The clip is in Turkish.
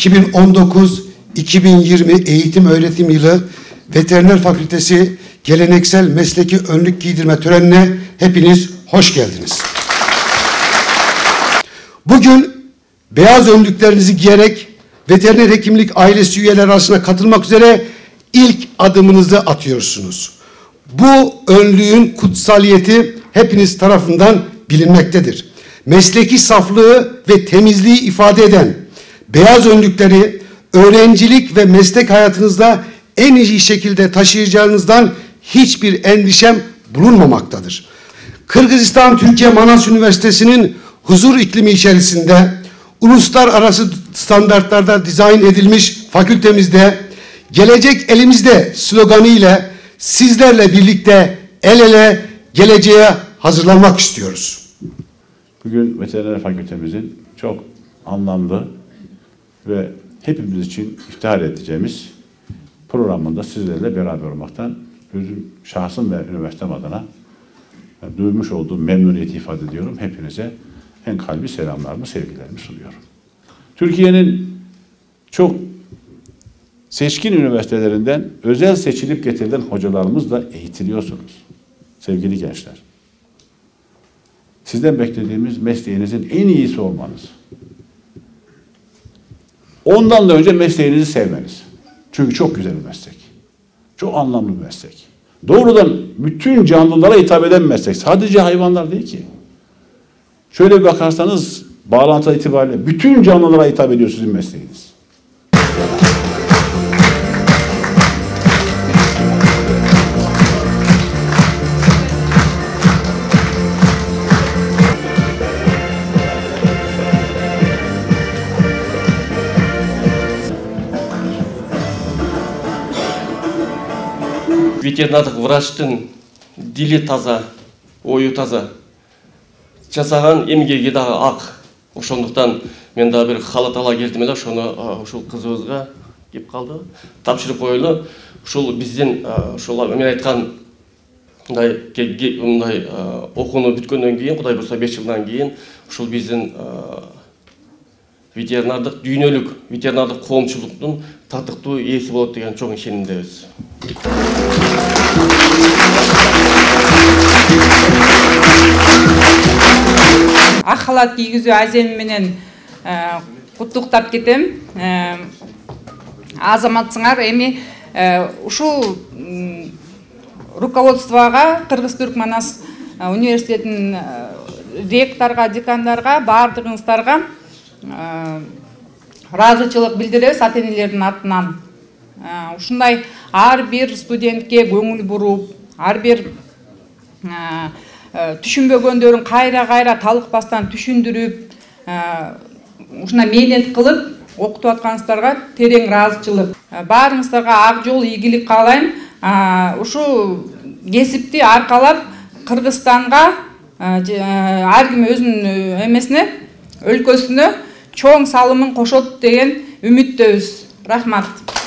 2019-2020 eğitim öğretim yılı Veteriner Fakültesi geleneksel mesleki önlük giydirme törenine hepiniz hoş geldiniz. Bugün beyaz önlüklerinizi giyerek veteriner hekimlik ailesi üyeler arasına katılmak üzere ilk adımınızı atıyorsunuz. Bu önlüğün kutsaliyeti hepiniz tarafından bilinmektedir. Mesleki saflığı ve temizliği ifade eden beyaz önlükleri öğrencilik ve meslek hayatınızda en iyi şekilde taşıyacağınızdan hiçbir endişem bulunmamaktadır. Kırgızistan Türkiye Manas Üniversitesi'nin huzur iklimi içerisinde uluslararası standartlarda dizayn edilmiş fakültemizde gelecek elimizde sloganı ile sizlerle birlikte el ele geleceğe hazırlanmak istiyoruz. Bugün veteriner fakültemizin çok anlamlı ve hepimiz için iftihar edeceğimiz programında sizlerle beraber olmaktan özüm şahsım ve üniversitem adına yani duymuş olduğum memnuniyeti ifade ediyorum. Hepinize en kalbi selamlarımı, sevgilerimi sunuyorum. Türkiye'nin çok seçkin üniversitelerinden özel seçilip getirilen hocalarımızla eğitiliyorsunuz. Sevgili gençler. Sizden beklediğimiz mesleğinizin en iyisi olmanız. Ondan da önce mesleğinizi sevmeniz. Çünkü çok güzel bir meslek. Çok anlamlı bir meslek. Doğrudan bütün canlılara hitap eden meslek. Sadece hayvanlar değil ki. Şöyle bir bakarsanız bağlantı itibariyle bütün canlılara hitap ediyor sizin mesleğiniz. Ветеринардык врачтын дили таза ою таза. Жасаган эмгеги дагы ак ошондуктан мен дагы бир халат ала келдим эле ошону ушул кызыбызга кеп калды. Тапшырып коелу. Ушул биздин ушул мен айткан мындай мындай окууну бүткөндөн кийин кудай буюрса беш жылдан кийин ушул биздин ветеринардык дүйнөлүк ветеринардык коомчулуктун татыктуу ээси болот деген чоң ишенимдебиз. Ак халат кийгизүү аземи менен куттуктап кетем. Азаматсыңар эми ушул руководствого кыргыз түрк манас университетинин ректорго декандарга баардыгыңыздарга ыраазычылык билдиребиз ата энелердин атынан ушундай ар бир студентке көңүл буруп ар бир түшүнбөгөндөрүн кайра кайра талыкпастан түшүндүрүп ушундай мээнет кылып окутуп атканыңыздарга терең ыраазычылык. Баарыңыздарга ак жол ийгилик каалайм. Ушул кесипти аркалап кыргызстанга ар ким өзүнүн эмесине өлкөсүнө чоң салымын кошот деген үмүттөбүз. Рахмат.